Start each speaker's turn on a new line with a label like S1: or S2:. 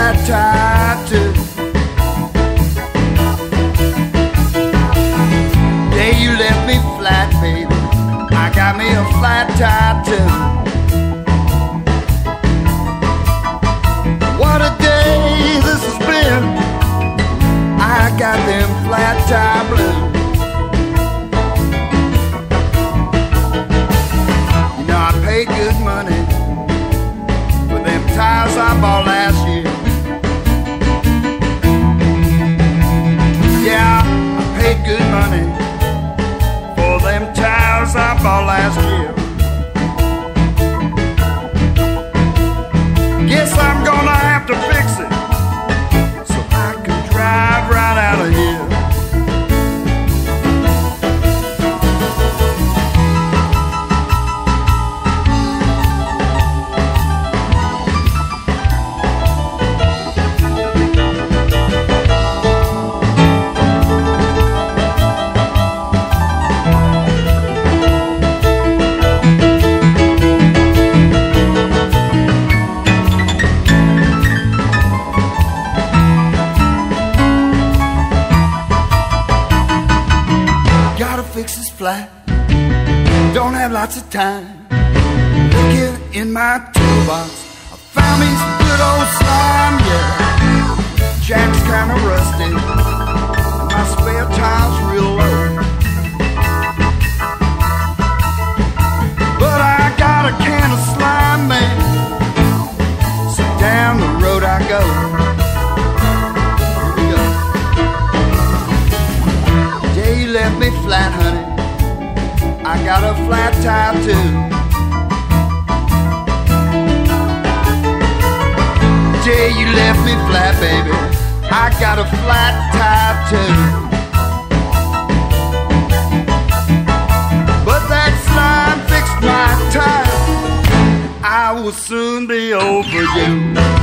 S1: flat tire too. Day you left me flat, baby. I got me a flat tire too. What a day this has been. I got them flat blues. You know I paid good money for them I bought last money for them tires I bought last year. Fix this flat. Don't have lots of time. Looking in my toolbox, I found me some good old slime. Yeah, flat, honey. I got a flat tire too. Day you left me flat, baby. I got a flat tire too. But that slime fixed my tire. I will soon be over you.